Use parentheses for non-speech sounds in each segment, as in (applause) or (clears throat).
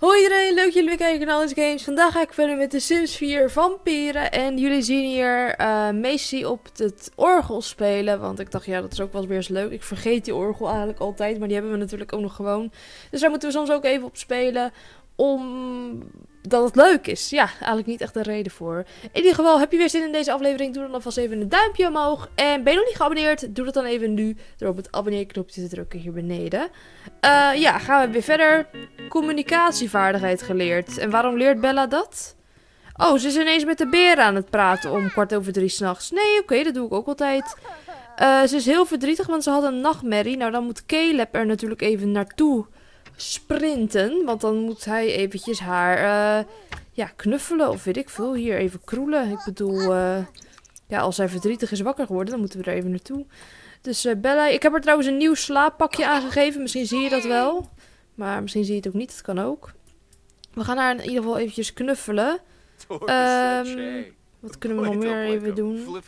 Hoi iedereen, leuk jullie weer kijken naar Alles Games. Vandaag ga ik verder met de Sims 4 vampieren. En jullie zien hier uh, Macy op het orgel spelen. Want ik dacht, ja, dat is ook wel weer eens leuk. Ik vergeet die orgel eigenlijk altijd, maar die hebben we natuurlijk ook nog gewoon. Dus daar moeten we soms ook even op spelen. Omdat het leuk is. Ja, eigenlijk niet echt een reden voor. In ieder geval, heb je weer zin in deze aflevering? Doe dan alvast even een duimpje omhoog. En ben je nog niet geabonneerd? Doe dat dan even nu. Door op het abonneerknopje te drukken hier beneden. Uh, ja, gaan we weer verder. Communicatievaardigheid geleerd. En waarom leert Bella dat? Oh, ze is ineens met de beer aan het praten om kwart over drie s'nachts. Nee, oké, dat doe ik ook altijd. Uh, ze is heel verdrietig, want ze had een nachtmerrie. Nou, dan moet Caleb er natuurlijk even naartoe sprinten. Want dan moet hij eventjes haar uh, ja, knuffelen of weet ik veel. Hier even kroelen. Ik bedoel, uh, ja, als zij verdrietig is wakker geworden, dan moeten we er even naartoe. Dus uh, Bella, ik heb er trouwens een nieuw slaappakje aangegeven. Misschien zie je dat wel. Maar misschien zie je het ook niet, dat kan ook. We gaan haar in ieder geval eventjes knuffelen. (laughs) Um, wat kunnen we nog meer even doen?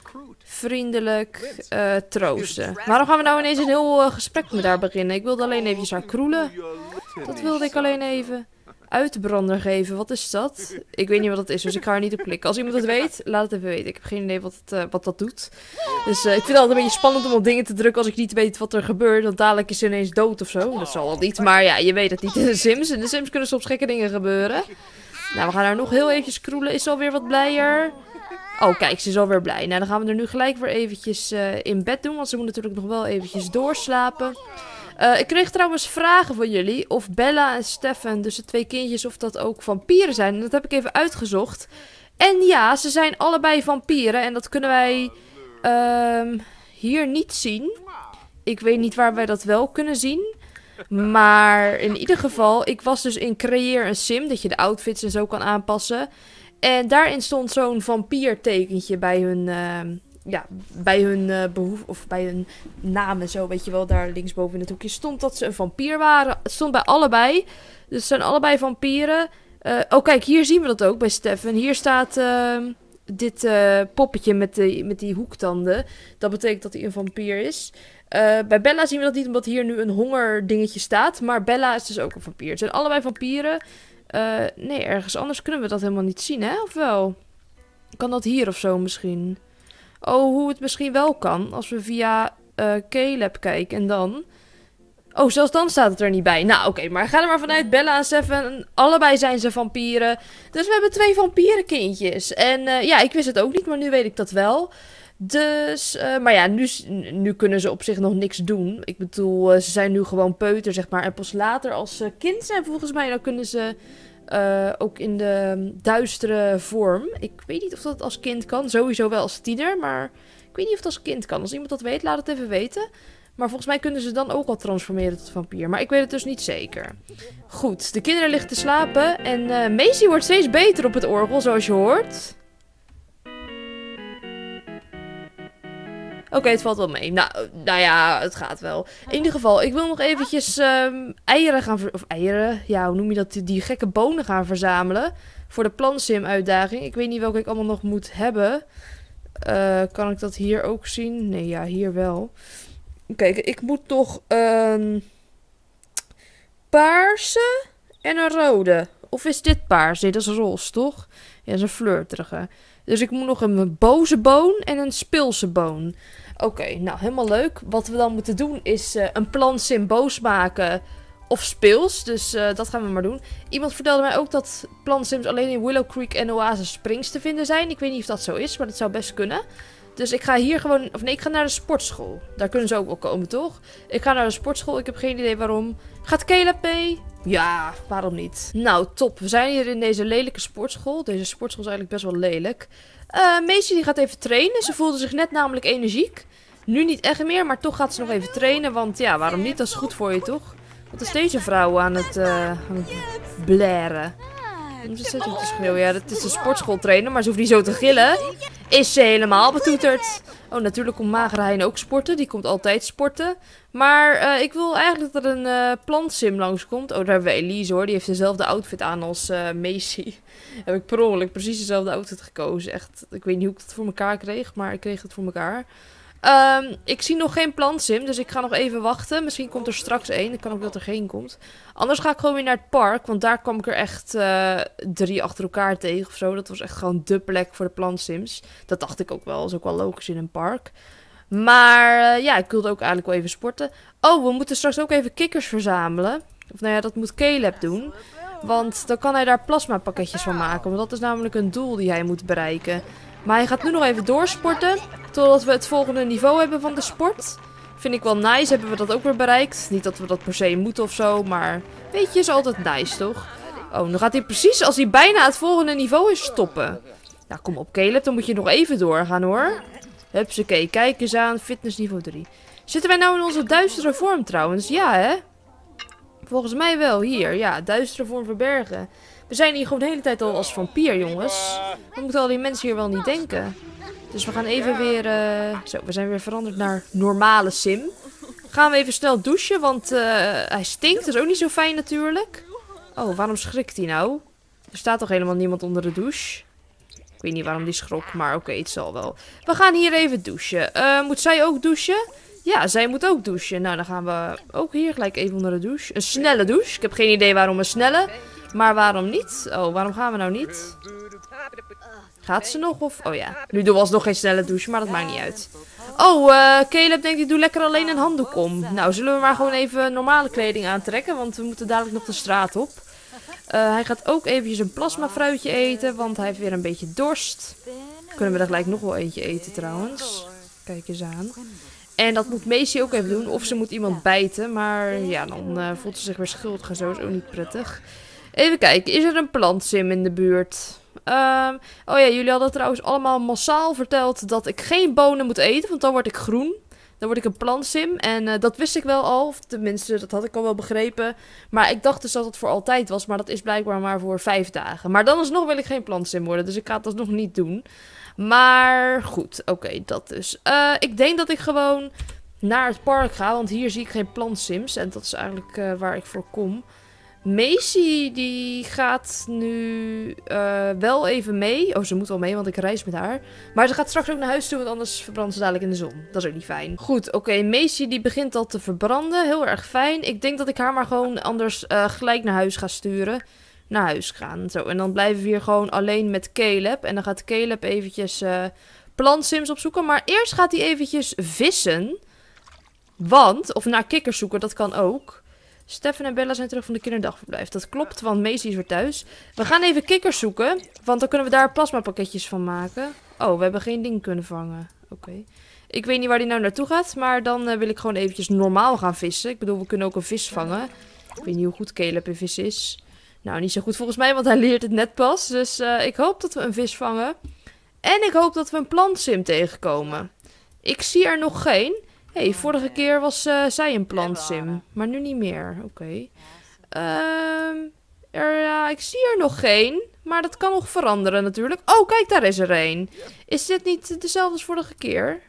Vriendelijk uh, troosten. Waarom gaan we nou ineens een heel uh, gesprek met haar beginnen? Ik wilde alleen eventjes haar kroelen. Dat wilde ik alleen even. Uitbrander geven, wat is dat? Ik weet niet wat dat is, dus ik ga er niet op klikken. Als iemand het weet, laat het even weten. Ik heb geen idee wat, het, uh, wat dat doet. Dus ik vind het altijd een beetje spannend om op dingen te drukken als ik niet weet wat er gebeurt. Want dadelijk is ze ineens dood of zo. Dat zal wel niet, maar ja, je weet het niet in de Sims. In de Sims kunnen soms gekke dingen gebeuren. Nou, we gaan haar nog heel eventjes kroelen. Is alweer wat blijer? Oh, kijk, ze is alweer blij. Nou, dan gaan we er nu gelijk weer eventjes uh, in bed doen. Want ze moet natuurlijk nog wel eventjes doorslapen. Uh, ik kreeg trouwens vragen van jullie. Of Bella en Stefan, dus de twee kindjes, of dat ook vampieren zijn. En dat heb ik even uitgezocht. En ja, ze zijn allebei vampieren. En dat kunnen wij uh, hier niet zien. Ik weet niet waar wij dat wel kunnen zien. Maar in ieder geval, ik was dus in Creëer een Sim. Dat je de outfits en zo kan aanpassen. En daarin stond zo'n vampiertekentje bij hun, uh, ja, bij hun uh, behoef of bij hun namen zo, weet je wel, daar linksboven in het hoekje stond dat ze een vampier waren. Het stond bij allebei. Dus het zijn allebei vampieren. Uh, oh, kijk, hier zien we dat ook bij Stefan. Hier staat ehm, dit eh, poppetje met, de, met die hoektanden. Dat betekent dat hij een vampier is. bij Bella zien we dat niet, omdat hier nu een hongerdingetje staat. Maar Bella is dus ook een vampier. Het zijn allebei vampieren. Uh, nee, ergens anders kunnen we dat helemaal niet zien, hè? Of wel? Kan dat hier of zo misschien? Oh, hoe het misschien wel kan. Als we via uh, Caleb kijken en dan... Oh, zelfs dan staat het er niet bij. Nou, oké, maar ga er maar vanuit. Bella en Seven, allebei zijn ze vampieren. Dus we hebben twee vampierenkindjes. En uh, ja, ik wist het ook niet, maar nu weet ik dat wel. Dus, uh, maar ja, nu, nu kunnen ze op zich nog niks doen. Ik bedoel, uh, ze zijn nu gewoon peuter, zeg maar. En pas later, als ze kind zijn, volgens mij, dan kunnen ze uh, ook in de duistere vorm. Ik weet niet of dat als kind kan. Sowieso wel als tiener, maar ik weet niet of dat als kind kan. Als iemand dat weet, laat het even weten. Maar volgens mij kunnen ze dan ook al transformeren tot vampier. Maar ik weet het dus niet zeker. Goed, de kinderen liggen te slapen. En Macy wordt steeds beter op het orgel, zoals je hoort. Oké, het valt wel mee. Nou, nou ja, het gaat wel. In ieder geval, ik wil nog eventjes um, eieren gaan... Of eieren, ja, hoe noem je dat? Die gekke bonen gaan verzamelen. Voor de plansim uitdaging. Ik weet niet welke ik allemaal nog moet hebben. Uh, kan ik dat hier ook zien? Nee, ja, hier wel. Kijk, ik moet toch een paarse en een rode. Of is dit paars? Nee, dat is roze, toch? Ja, dat is een flirterige. Dus ik moet nog een boze boon en een speelse boon. Oké, nou helemaal leuk. Wat we dan moeten doen is uh, een plan boos maken of speels. Dus uh, dat gaan we maar doen. Iemand vertelde mij ook dat plansims alleen in Willow Creek en Oasis Springs te vinden zijn. Ik weet niet of dat zo is, maar dat zou best kunnen. Dus ik ga hier gewoon... Of nee, ik ga naar de sportschool. Daar kunnen ze ook wel komen, toch? Ik ga naar de sportschool. Ik heb geen idee waarom. Gaat Caleb mee? Ja, waarom niet? Nou, top. We zijn hier in deze lelijke sportschool. Deze sportschool is eigenlijk best wel lelijk. Uh, die gaat even trainen. Ze voelde zich net namelijk energiek. Nu niet echt meer, maar toch gaat ze nog even trainen. Want ja, waarom niet? Dat is goed voor je, toch? Wat is deze vrouw aan het, uh, blaren? Ze zit op te schreeuwen. Ja, dat is een sportschooltrainer, maar ze hoeft niet zo te gillen. Is ze helemaal betoeterd. Oh, natuurlijk komt Magere Hein ook sporten. Die komt altijd sporten. Maar uh, ik wil eigenlijk dat er een uh, plantsim langskomt. Oh, daar hebben we Elise hoor. Die heeft dezelfde outfit aan als uh, Macy. (laughs) Heb ik per ongeluk precies dezelfde outfit gekozen. Echt, ik weet niet hoe ik het voor elkaar kreeg, maar ik kreeg het voor elkaar. Ehm, ik zie nog geen plantsim, dus ik ga nog even wachten. Misschien komt er straks één. Het kan ook dat er geen komt. Anders ga ik gewoon weer naar het park, want daar kwam ik er echt eh, drie achter elkaar tegen of zo. Dat was echt gewoon de plek voor de plantsims. Dat dacht ik ook wel, dat is ook wel logisch in een park. Maar eh, ja, ik wilde ook eigenlijk wel even sporten. Oh, we moeten straks ook even kikkers verzamelen. Of nou ja, dat moet Caleb doen. Want dan kan hij daar plasma pakketjes van maken. Want dat is namelijk een doel die hij moet bereiken. Maar hij gaat nu nog even doorsporten. Totdat we het volgende niveau hebben van de sport. Vind ik wel nice. Hebben we dat ook weer bereikt. Niet dat we dat per se moeten of zo. Maar weet je, is altijd nice toch? Oh, dan gaat hij precies als hij bijna het volgende niveau is stoppen. Nou, kom op Caleb. Dan moet je nog even doorgaan hoor. Hupsakee, kijk eens aan. Fitness niveau 3. Zitten wij nou in onze duistere vorm trouwens? Ja hè? Volgens mij wel. Hier, ja. Duistere vorm verbergen. We zijn hier gewoon de hele tijd al als vampier, jongens. Dan moeten al die mensen hier wel niet denken. Dus we gaan even weer... Uh... Zo, we zijn weer veranderd naar normale sim. Gaan we even snel douchen, want uh, hij stinkt. Dat is ook niet zo fijn natuurlijk. Oh, waarom schrikt hij nou? Er staat toch helemaal niemand onder de douche? Ik weet niet waarom die schrok, maar oké, het zal wel. We gaan hier even douchen. Uh, moet zij ook douchen? Ja, zij moet ook douchen. Nou, dan gaan we ook hier gelijk even onder de douche. Een snelle douche. Ik heb geen idee waarom een snelle. Maar waarom niet? Oh, waarom gaan we nou niet? Gaat ze nog? Of... Oh ja. Nu doen we alsnog geen snelle douche, maar dat maakt niet uit. Oh, uh, Caleb denkt ik doe lekker alleen een handdoek om. Nou, zullen we maar gewoon even normale kleding aantrekken. Want we moeten dadelijk nog de straat op. Uh, hij gaat ook eventjes een plasmafruitje eten, want hij heeft weer een beetje dorst. Kunnen we er gelijk nog wel eentje eten trouwens. Kijk eens aan. En dat moet Macy ook even doen. Of ze moet iemand bijten. Maar ja, dan uh, voelt ze zich weer schuldig en zo. Is ook niet prettig. Even kijken. Is er een plantsim in de buurt? Um, oh ja, jullie hadden trouwens allemaal massaal verteld dat ik geen bonen moet eten. Want dan word ik groen. Dan word ik een plantsim. En uh, dat wist ik wel al. Tenminste, dat had ik al wel begrepen. Maar ik dacht dus dat het voor altijd was. Maar dat is blijkbaar maar voor vijf dagen. Maar dan alsnog wil ik geen plantsim worden. Dus ik ga het nog niet doen. Maar goed, oké, dat dus. Uh, ik denk dat ik gewoon naar het park ga, want hier zie ik geen plantsims. En dat is eigenlijk uh, waar ik voor kom. Macy, die gaat nu uh, wel even mee. Oh, ze moet wel mee, want ik reis met haar. Maar ze gaat straks ook naar huis toe, want anders verbrandt ze dadelijk in de zon. Dat is ook niet fijn. Goed, oké. Okay, Macy die begint al te verbranden. Heel erg fijn. Ik denk dat ik haar maar gewoon anders uh, gelijk naar huis ga sturen naar huis gaan. Zo, en dan blijven we hier gewoon alleen met Caleb. En dan gaat Caleb eventjes uh, plantsims opzoeken. Maar eerst gaat hij eventjes vissen. Want, of naar kikkers zoeken, dat kan ook. Stefan en Bella zijn terug van de kinderdagverblijf. Dat klopt, want Macy is weer thuis. We gaan even kikkers zoeken, want dan kunnen we daar plasmapakketjes van maken. Oh, we hebben geen ding kunnen vangen. Oké. Ik weet niet waar die nou naartoe gaat, maar dan uh, wil ik gewoon eventjes normaal gaan vissen. Ik bedoel, we kunnen ook een vis vangen. Ik weet niet hoe goed Caleb in vis is. Nou, niet zo goed volgens mij, want hij leert het net pas. Dus uh, ik hoop dat we een vis vangen. En ik hoop dat we een plantsim tegenkomen. Ik zie er nog geen. Hé, hey, vorige keer was uh, zij een plantsim. Maar nu niet meer. Oké. Okay. Ehm, ja, ik zie er nog geen. Maar dat kan nog veranderen natuurlijk. Oh, kijk, daar is er een. Is dit niet dezelfde als vorige keer?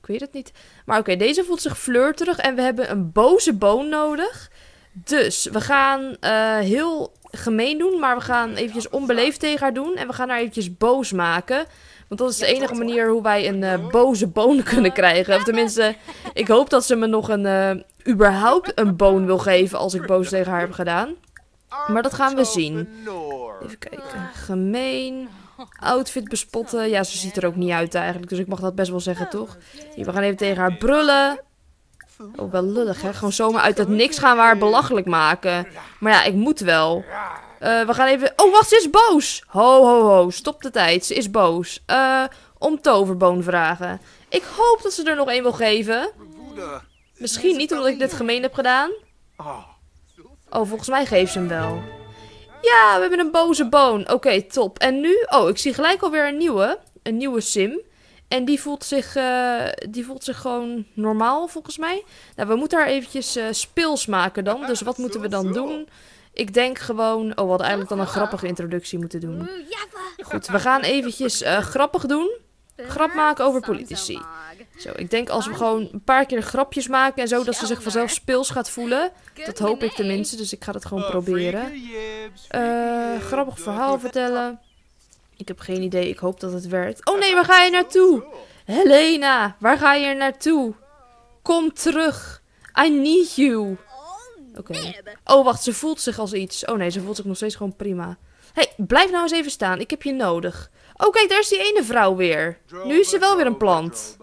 Ik weet het niet. Maar oké, okay, deze voelt zich flirterig. En we hebben een boze boon nodig. Dus we gaan uh, heel gemeen doen, maar we gaan eventjes onbeleefd tegen haar doen. En we gaan haar eventjes boos maken. Want dat is de enige manier hoe wij een uh, boze boon (laughs) kunnen krijgen. Of tenminste, ik hoop dat ze me nog een, uh, überhaupt een boon wil geven als ik boos tegen haar heb gedaan. Maar dat gaan we zien. Even kijken. Gemeen. Outfit bespotten. Ja, ze ziet er ook niet uit eigenlijk. Dus ik mag dat best wel zeggen, toch? Hier, we gaan even tegen haar brullen. Oh, wel lullig, hè? Gewoon zomaar uit het niks gaan we haar belachelijk maken. Maar ja, ik moet wel. Uh, we gaan even... Oh, wacht, ze is boos! Ho, ho, ho. Stop de tijd. Ze is boos. Uh, om toverboon vragen. Ik hoop dat ze er nog één wil geven. Misschien niet omdat ik dit gemeen heb gedaan. Oh, volgens mij geeft ze hem wel. Ja, we hebben een boze boon. Oké, top. En nu... Oh, ik zie gelijk alweer een nieuwe. Een nieuwe sim. En die voelt zich, uh, die voelt zich gewoon normaal, volgens mij. Nou, we moeten haar eventjes uh, speels maken dan. Dus wat moeten we dan doen? Ik denk gewoon... Oh, we hadden eigenlijk dan een grappige introductie moeten doen. Goed, we gaan eventjes uh, grappig doen. Grap maken over politici. Zo, ik denk als we gewoon een paar keer grapjes maken en zo... dat ze zich vanzelf speels gaat voelen. Dat hoop ik tenminste, dus ik ga dat gewoon proberen. grappig verhaal vertellen. Ik heb geen idee. Ik hoop dat het werkt. Oh nee, waar ga je naartoe? Helena, waar ga je naartoe? Kom terug. I need you. Oké. Oh, wacht, ze voelt zich als iets. Oh nee, ze voelt zich nog steeds gewoon prima. hey, blijf nou eens even staan. Ik heb je nodig. Oh, kijk, daar is die ene vrouw weer. Nu is ze wel weer een plant.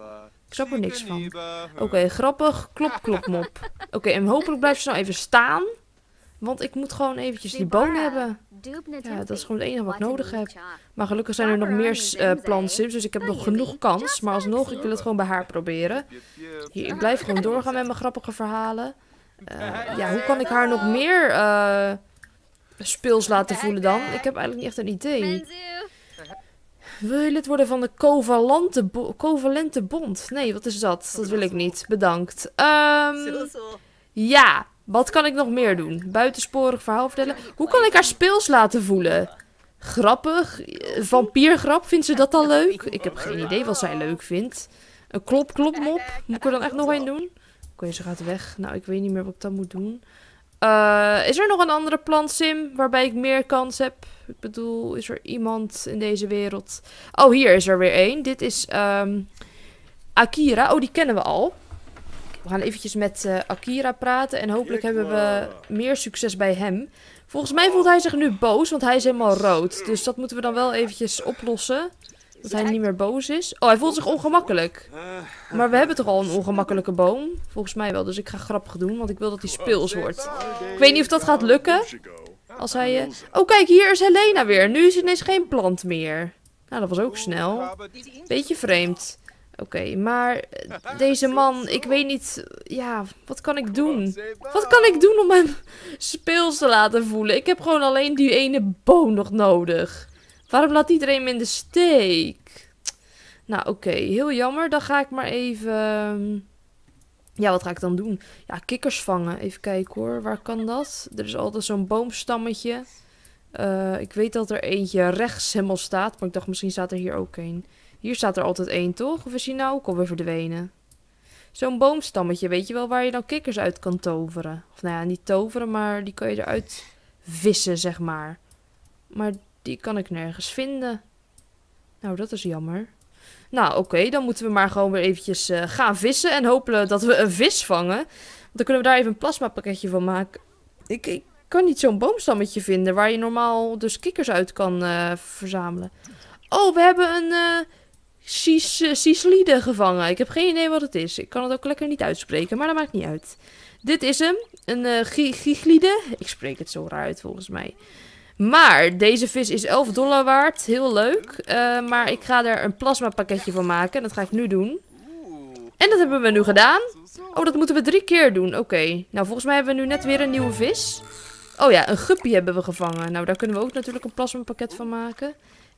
Ik snap er niks van. Oké, grappig. Klop, klop, mop. (laughs) Oké, en hopelijk blijft ze nou even staan. Want ik moet gewoon eventjes die boon hebben. Ja, dat is gewoon het enige wat ik nodig heb. Maar gelukkig zijn er nog meer uh, plantsims, dus ik heb nog genoeg kans. Maar alsnog, ik wil het gewoon bij haar proberen. Hier, ik blijf gewoon doorgaan met mijn grappige verhalen. Uh, ja, hoe kan ik haar nog meer uh, speels laten voelen dan? Ik heb eigenlijk niet echt een idee. Wil je lid worden van de covalente, bo covalente bond? Nee, wat is dat? Dat wil ik niet. Bedankt. Um, ja, wat kan ik nog meer doen? Buitensporig verhaal vertellen. Hoe kan ik haar speels laten voelen? Grappig. Vampiergrap, vindt ze dat al leuk? Ik heb geen idee wat zij leuk vindt. Een klop klop mop. Moet ik er dan echt nog een doen? Oké, ze gaat weg. Nou, ik weet niet meer wat ik dan moet doen. Uh, is er nog een andere plant sim waarbij ik meer kans heb? Ik bedoel, is er iemand in deze wereld? Oh, hier is er weer één. Dit is um, Akira. Oh, die kennen we al. We gaan eventjes met uh, Akira praten en hopelijk hebben we meer succes bij hem. Volgens mij voelt hij zich nu boos, want hij is helemaal rood. Dus dat moeten we dan wel eventjes oplossen. Dat hij niet meer boos is. Oh, hij voelt zich ongemakkelijk. Maar we hebben toch al een ongemakkelijke boom? Volgens mij wel, dus ik ga grappig doen, want ik wil dat hij speels wordt. Ik weet niet of dat gaat lukken. Als hij... Uh... Oh, kijk, hier is Helena weer. Nu is ineens geen plant meer. Nou, dat was ook snel. Beetje vreemd. Oké, maar eh, deze man, ik weet niet, ja, wat kan ik doen? Wat kan ik doen om hem (laughs) speels te laten voelen? Ik heb gewoon alleen die ene boom nog nodig. Waarom laat iedereen me in de steek? Nou, oké, heel jammer. Dan ga ik maar even... Ehm, ja, wat ga ik dan doen? Ja, kikkers vangen. Even kijken hoor, waar kan dat? Er is altijd zo'n boomstammetje. Uh, ik weet dat er eentje rechts helemaal staat, maar ik dacht misschien staat er hier ook een. Hier staat er altijd één, toch? Of is hij nou ook alweer verdwenen? Zo'n boomstammetje, weet je wel, waar je dan kikkers uit kan toveren. Of nou ja, niet toveren, maar die kan je eruit vissen, zeg maar. Maar die kan ik nergens vinden. Nou, dat is jammer. Nou, oké, dan moeten we maar gewoon weer eventjes uh, gaan vissen. En hopen dat we een vis vangen. Want dan kunnen we daar even een plasma pakketje van maken. Ik, ik kan niet zo'n boomstammetje vinden waar je normaal dus kikkers uit kan uh, verzamelen. Oh, we hebben een... Uh, eh, gevangen. Ik heb geen idee wat het is. Ik kan het ook lekker niet uitspreken, maar dat maakt niet uit. Dit is hem. Een uh, giglide. Ik spreek het zo raar uit volgens mij. Maar deze vis is 11 dollar waard. Heel leuk. Uh, maar ik ga er een plasma pakketje van maken. Dat ga ik nu doen. En dat hebben we nu gedaan. Oh, dat moeten we drie keer doen. Oké. Nou, volgens mij hebben we nu net weer een nieuwe vis. Oh ja, een guppy hebben we gevangen. Nou, daar kunnen we ook natuurlijk een plasma pakket van maken.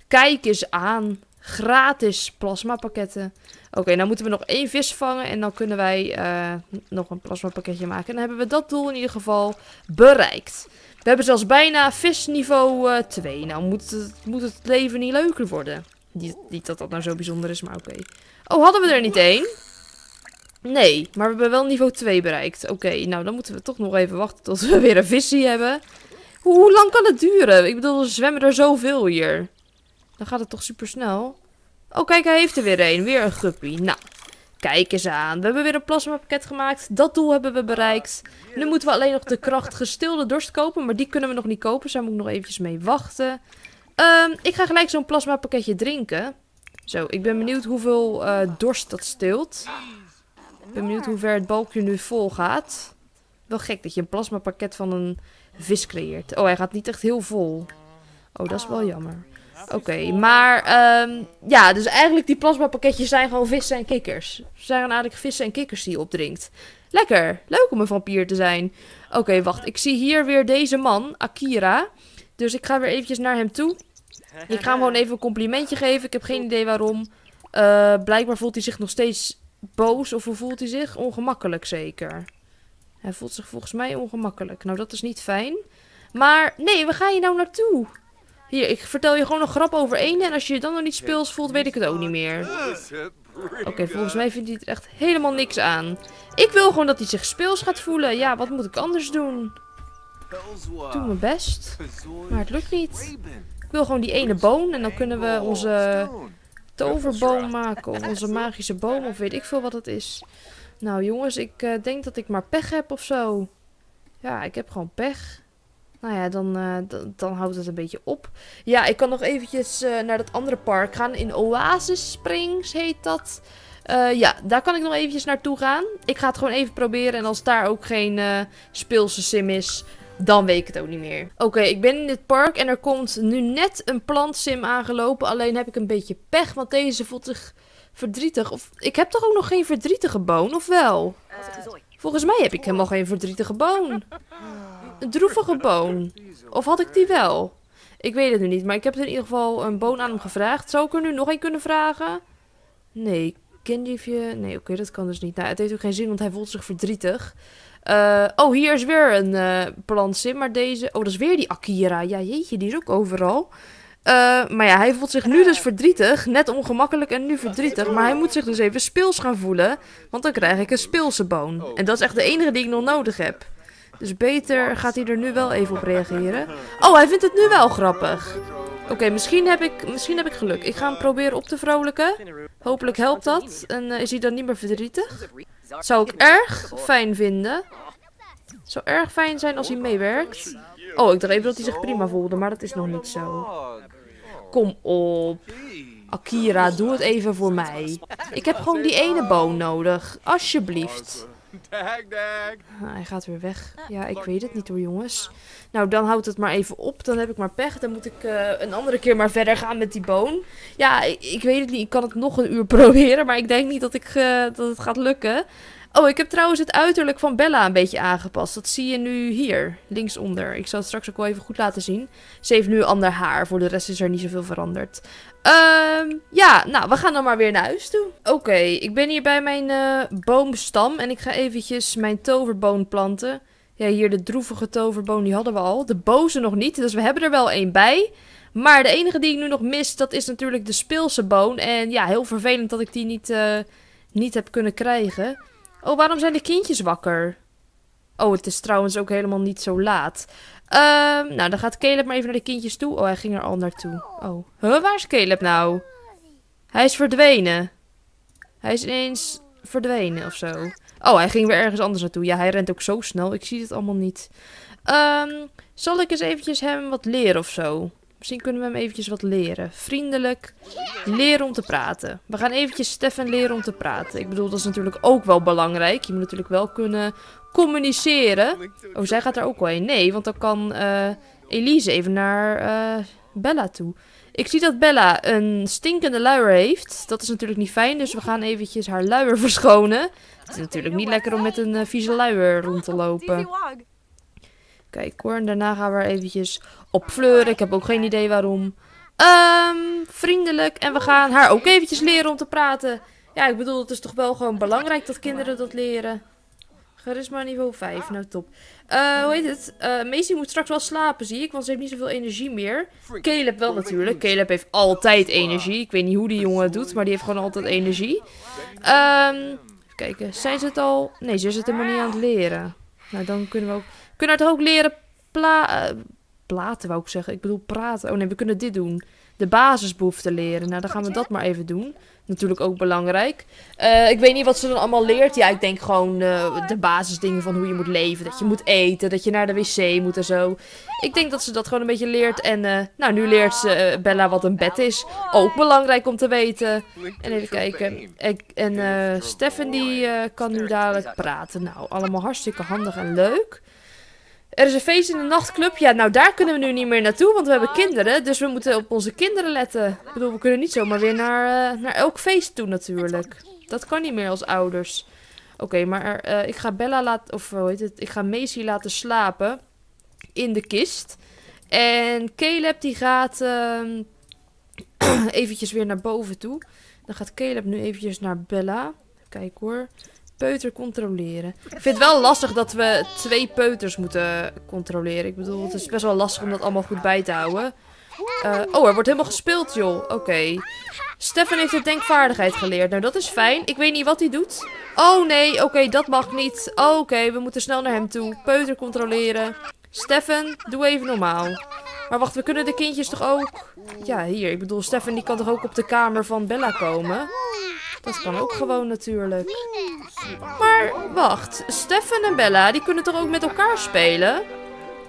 Kijk eens aan. Gratis plasma pakketten. Oké, nou moeten we nog één vis vangen. En dan kunnen wij uh, nog een plasma pakketje maken. En dan hebben we dat doel in ieder geval bereikt. We hebben zelfs bijna visniveau uh, 2. Nou moet het, moet het leven niet leuker worden. Niet, dat dat nou zo bijzonder is, maar oké. Oh, hadden we er niet één? Nee, maar we hebben wel niveau 2 bereikt. Oké, nou dan moeten we toch nog even wachten tot we (laughs) weer een visie hebben. Hoe, hoe lang kan het duren? Ik bedoel, er zwemmen er zoveel hier. Dan gaat het toch super snel. Oh, kijk, hij heeft er weer een. Weer een guppy. Nou, kijk eens aan. We hebben weer een plasmapakket gemaakt. Dat doel hebben we bereikt. Nu moeten we alleen nog de kracht gestilde dorst kopen. Maar die kunnen we nog niet kopen. Dus daar moet ik nog eventjes mee wachten. Um, ik ga gelijk zo'n plasmapakketje drinken. Zo, ik ben benieuwd hoeveel uh, dorst dat stilt. Ik ben benieuwd hoe ver het balkje nu vol gaat. Wel gek dat je een plasmapakket van een vis creëert. Oh, hij gaat niet echt heel vol. Oh, dat is wel jammer. Oké, okay, maar um, ja, dus eigenlijk die plasmapakketjes zijn gewoon vissen en kikkers. Ze zijn eigenlijk vissen en kikkers die je opdrinkt. Lekker, leuk om een vampier te zijn. Oké, okay, wacht, ik zie hier weer deze man, Akira. Dus ik ga weer eventjes naar hem toe. Ik ga hem gewoon even een complimentje geven. Ik heb geen idee waarom. Uh, blijkbaar voelt hij zich nog steeds boos. Of hoe voelt hij zich? Ongemakkelijk zeker. Hij voelt zich volgens mij ongemakkelijk. Nou, dat is niet fijn. Maar nee, waar ga je nou naartoe? Hier, ik vertel je gewoon een grap over één. En als je je dan nog niet speels voelt, weet ik het ook niet meer. Oké, okay, volgens mij vindt hij er echt helemaal niks aan. Ik wil gewoon dat hij zich speels gaat voelen. Ja, wat moet ik anders doen? Ik doe mijn best. Maar het lukt niet. Ik wil gewoon die ene boon. En dan kunnen we onze toverboom maken. Of onze magische boom. Of weet ik veel wat het is. Nou jongens, ik eh, denk dat ik maar pech heb of zo. Ja, ik heb gewoon pech. Nou ja, dan, eh, dan, houdt het een beetje op. Ja, ik kan nog eventjes eh, naar dat andere park gaan. In Oasis Springs heet dat. Eh, ja, daar kan ik nog eventjes naartoe gaan. Ik ga het gewoon even proberen. En als daar ook geen eh, speelse sim is, dan weet ik het ook niet meer. Oké, ik ben in dit park en er komt nu net een plantsim aangelopen. Alleen heb ik een beetje pech, want deze voelt zich verdrietig. Of ik heb toch ook nog geen verdrietige boon, of wel? Volgens mij heb ik helemaal geen verdrietige boon. (laughs) Droevige boon. Of had ik die wel? Ik weet het nu niet, maar ik heb in ieder geval een boon aan hem gevraagd. Zou ik er nu nog een kunnen vragen? Nee, Kenjiefje. Nee, oké, dat kan dus niet. Nou, het heeft ook geen zin, want hij voelt zich verdrietig. Eh, oh, hier is weer een eh plantsim, maar deze... Oh, dat is weer die Akira. Ja, jeetje, die is ook overal. Eh, maar ja, hij voelt zich nu dus verdrietig. Net ongemakkelijk en nu verdrietig. Maar hij moet zich dus even speels gaan voelen. Want dan krijg ik een speelse boon. En dat is echt de enige die ik nog nodig heb. Dus beter gaat hij er nu wel even op reageren. Oh, hij vindt het nu wel grappig. Oké, misschien, heb ik, misschien heb ik geluk. Ik ga hem proberen op te vrolijken. Hopelijk helpt dat. En eh, is hij dan niet meer verdrietig? Zou ik erg fijn vinden. Zou erg fijn zijn als hij meewerkt. Oh, ik dacht even dat hij zich prima voelde, maar dat is nog niet zo. Kom op. Akira, doe het even voor mij. Ik heb gewoon die ene boon nodig. Alsjeblieft. (laughs) Dag, dag. Ah, hij gaat weer weg. Ja, ik weet het niet hoor, jongens. Nou, dan houdt het maar even op. Dan heb ik maar pech. Dan moet ik eh, een andere keer maar verder gaan met die boon. Ja, ik, ik weet het niet. Ik kan het nog een uur (laughs) proberen. Maar ik denk niet dat, ik, eh, dat het gaat lukken. Oh, ik heb trouwens het uiterlijk van Bella een beetje aangepast. Dat zie je nu hier, linksonder. Ik zal het straks ook wel even goed laten zien. Ze heeft nu ander haar. Voor de rest is er niet zoveel veranderd. Ehm ja, nou, we gaan dan maar weer naar huis toe. Oké, ik ben hier bij mijn eh, boomstam. En ik ga eventjes mijn toverboon planten. Ja, hier de droevige toverboon, die hadden we al. De boze nog niet, dus we hebben er wel één bij. Maar de enige die ik nu nog mis, dat is natuurlijk de speelse boon. En ja, heel vervelend dat ik die niet, eh, niet heb kunnen krijgen. Oh, waarom zijn de kindjes wakker? Oh, het is trouwens ook helemaal niet zo laat. Ehm, nou, dan gaat Caleb maar even naar de kindjes toe. Oh, hij ging er al naartoe. Oh, huh, waar is Caleb nou? Hij is verdwenen. Hij is ineens verdwenen of zo. Oh, hij ging weer ergens anders naartoe. Ja, hij rent ook zo snel. Ik zie het allemaal niet. Ehm, zal ik eens eventjes hem wat leren of zo? Misschien kunnen we hem eventjes wat leren. Vriendelijk. Leren om te praten. We gaan eventjes Stefan leren om te praten. Ik bedoel, dat is natuurlijk ook wel belangrijk. Je moet natuurlijk wel kunnen communiceren. Oh, zij gaat er ook wel heen. Nee, want dan kan eh, Elise even naar eh, Bella toe. Ik zie dat Bella een stinkende luier heeft. Dat is natuurlijk niet fijn, dus we gaan eventjes haar luier (laughs) verschonen. Het is natuurlijk niet lekker om met een eh, vieze luier rond te lopen. Kijk hoor, en daarna gaan we er eventjes op fleuren. Ik heb ook geen idee waarom. Ehm, vriendelijk. En we gaan haar ook eventjes leren om te praten. Ja, ik bedoel, het is toch wel gewoon belangrijk dat kinderen dat leren. Charisma niveau 5, nou top. Eh, hoe heet het? Macy moet straks wel slapen, zie ik, want ze heeft niet zoveel energie meer. Caleb wel natuurlijk. Caleb heeft altijd energie. Ik weet niet hoe die jongen het doet, maar die heeft gewoon altijd energie. Ehm, even kijken, zijn ze het al? Nee, ze is het helemaal niet aan het leren. Nou, dan kunnen we ook... We kunnen haar toch ook leren pla... eh, platen, wou ik zeggen. Ik bedoel praten. Oh nee, we kunnen dit doen. De basisbehoeften leren. Nou, dan gaan we dat maar even doen. Natuurlijk ook belangrijk. Eh, ik weet niet wat ze dan allemaal leert. Ja, ik denk gewoon eh, de basisdingen van hoe je moet leven. Dat je moet eten, dat je naar de wc moet en zo. Ik denk dat ze dat gewoon een beetje leert. En eh, nou, nu leert ze Bella wat een bed is. Ook belangrijk om te weten. En even kijken. En Stefan die kan nu dadelijk praten. Nou, allemaal hartstikke handig en leuk. Er is een feest in de nachtclub. Ja, nou daar kunnen we nu niet meer naartoe, want we hebben kinderen. Dus we moeten op onze kinderen letten. Ik bedoel, we kunnen niet zomaar weer naar, eh, naar elk feest toe natuurlijk. Dat kan niet meer als ouders. Oké, maar eh, ik ga Bella laten, of hoe heet het? Ik ga Macy laten slapen in de kist. En Caleb die gaat ehm, (clears throat) eventjes weer naar boven toe. Dan gaat Caleb nu eventjes naar Bella. Kijk hoor. Peuter controleren. Ik vind het wel lastig dat we twee peuters moeten controleren. Ik bedoel, het is best wel lastig om dat allemaal goed bij te houden. Eh, oh, er wordt helemaal gespeeld, joh. Oké. Stefan heeft de denkvaardigheid geleerd. Nou, dat is fijn. Ik weet niet wat hij doet. Oh, nee. Oké, dat mag niet. Oké, we moeten snel naar hem toe. Peuter controleren. Stefan, doe even normaal. Maar wacht, we kunnen de kindjes toch ook... Ja, hier. Ik bedoel, Stefan die kan toch ook op de kamer van Bella komen? Dat kan ook gewoon natuurlijk. Maar wacht, Stefan en Bella, die kunnen toch ook met elkaar spelen?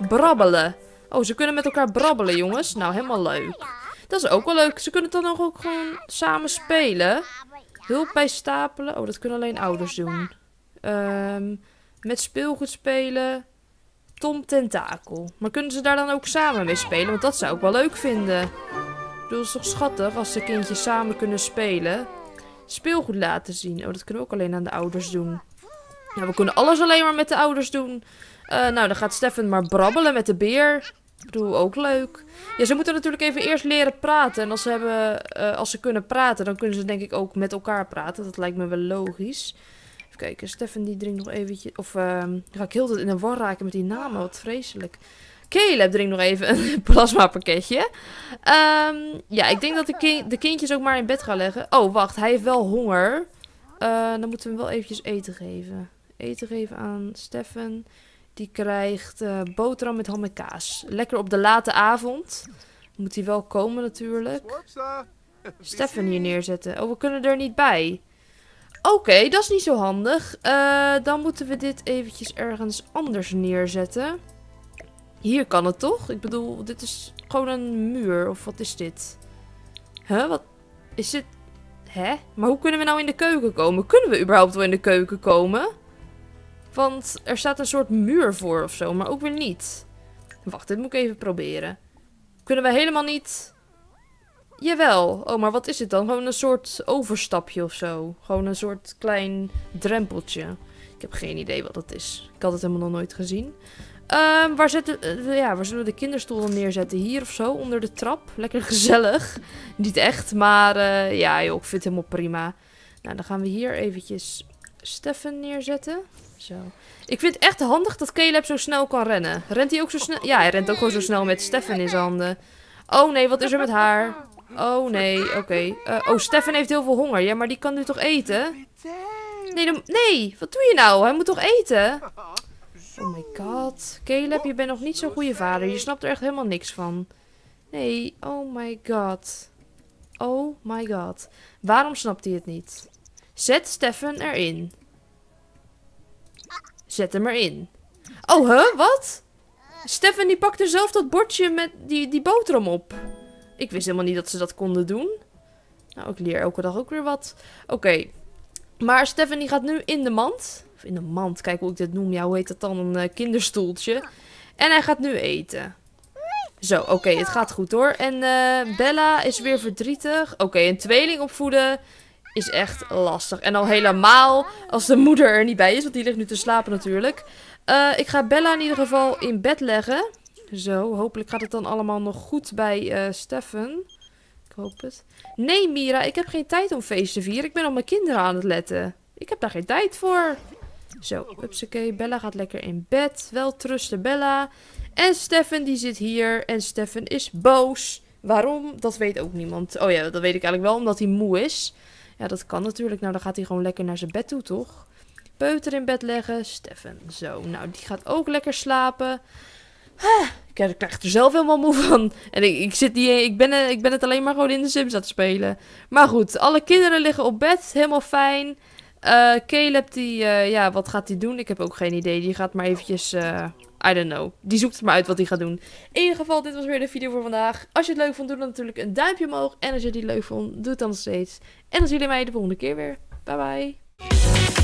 Brabbelen. Oh, ze kunnen met elkaar brabbelen, jongens. Nou, helemaal leuk. Dat is ook wel leuk. Ze kunnen dan ook gewoon samen spelen. Hulp bij stapelen. Oh, dat kunnen alleen ouders doen. Ehm, met speelgoed spelen. Tom Tentakel. Maar kunnen ze daar dan ook samen mee spelen? Want dat zou ik wel leuk vinden. Ik bedoel, het is toch schattig als de kindjes samen kunnen spelen. Speelgoed laten zien. Oh, dat kunnen we ook alleen aan de ouders doen. Ja, we kunnen alles alleen maar met de ouders doen. Uh, nou, dan gaat Stefan maar brabbelen met de beer. Ik bedoel, ook leuk. Ja, ze moeten natuurlijk even eerst leren praten. En als ze, hebben, uh, als ze kunnen praten, dan kunnen ze denk ik ook met elkaar praten. Dat lijkt me wel logisch. Even kijken, Stefan die drinkt nog eventjes... Of uh, ga ik heel in de war raken met die namen, wat vreselijk. Caleb drinkt nog even een (laughs) plasma pakketje. Um, ja, ik denk dat de, kind, de kindjes ook maar in bed gaan leggen. Oh, wacht, hij heeft wel honger. Uh, dan moeten we hem wel eventjes eten geven. Eten geven aan Stefan. Die krijgt uh, boterham met ham en kaas. Lekker op de late avond. Moet hij wel komen natuurlijk. Stefan hier neerzetten. Oh, we kunnen er niet bij. Oké, dat is niet zo handig. Uh, dan moeten we dit eventjes ergens anders neerzetten. Hier kan het toch? Ik bedoel, dit is gewoon een muur. Of wat is dit? Huh? Wat is dit? Hè? Maar hoe kunnen we nou in de keuken komen? Kunnen we überhaupt wel in de keuken komen? Want er staat een soort muur voor of zo, maar ook weer niet. Wacht, dit moet ik even proberen. Kunnen we helemaal niet... Jawel. Oh, maar wat is het dan? Gewoon een soort overstapje of zo. Gewoon een soort klein drempeltje. Ik heb geen idee wat dat is. Ik had het helemaal nog nooit gezien. Um, waar, uh, ja, waar zullen we de kinderstoelen neerzetten? Hier of zo, onder de trap. Lekker gezellig. (laughs) Niet echt, maar uh, ja ik vind het helemaal prima. Nou, dan gaan we hier eventjes Stefan neerzetten. Zo. Ik vind het echt handig dat Caleb zo snel kan rennen. Rent hij ook zo snel? Ja, hij rent ook gewoon zo snel met Stefan in zijn handen. Oh nee, wat is er met haar? Oh nee, oké. Uh, oh, Stefan heeft heel veel honger. Ja, maar die kan nu toch eten? Nee, dan... nee, wat doe je nou? Hij moet toch eten? Oh my god. Caleb, je bent nog niet zo'n goede vader. Je snapt er echt helemaal niks van. Nee, oh my god. Oh my god. Waarom snapt hij het niet? Zet Stefan erin. Zet hem erin. Oh, huh? Wat? Stefan die pakte zelf dat bordje met die, die boterham op. Ik wist helemaal niet dat ze dat konden doen. Nou, ik leer elke dag ook weer wat. Oké. Maar Stefan die gaat nu in de mand. Of in de mand, kijk hoe ik dit noem. Ja, hoe heet dat dan? Een uh, kinderstoeltje. En hij gaat nu eten. Zo, oké, het gaat goed hoor. En uh, Bella is weer verdrietig. Oké, een tweeling opvoeden is echt lastig. En al helemaal als de moeder er niet bij is, want die ligt nu te slapen natuurlijk. Uh, ik ga Bella in ieder geval in bed leggen. Zo, hopelijk gaat het dan allemaal nog goed bij Stefan. Ik hoop het. Nee, Mira, ik heb geen tijd om feest te vieren. Ik ben op mijn kinderen aan het letten. Ik heb daar geen tijd voor. Zo, hupsakee. Bella gaat lekker in bed. Wel trusten, Bella. En Stefan, die zit hier. En Stefan is boos. Waarom? Dat weet ook niemand. Oh ja, dat weet ik eigenlijk wel, omdat hij moe is. Ja, dat kan natuurlijk. Nou, dan gaat hij gewoon lekker naar zijn bed toe, toch? Peuter in bed leggen. Stefan, zo. Nou, die gaat ook lekker slapen. Ik krijg er zelf helemaal moe van. En ik, ik, zit die, ik, ben, ik ben het alleen maar gewoon in de Sims aan het spelen. Maar goed, alle kinderen liggen op bed. Helemaal fijn. Uh, Caleb, die, uh, ja, wat gaat hij doen? Ik heb ook geen idee. Die gaat maar eventjes, uh, I don't know. Die zoekt het maar uit wat hij gaat doen. In ieder geval, dit was weer de video voor vandaag. Als je het leuk vond, doe dan natuurlijk een duimpje omhoog. En als je het leuk vond, doe het dan steeds. En dan zien jullie mij de volgende keer weer. Bye bye.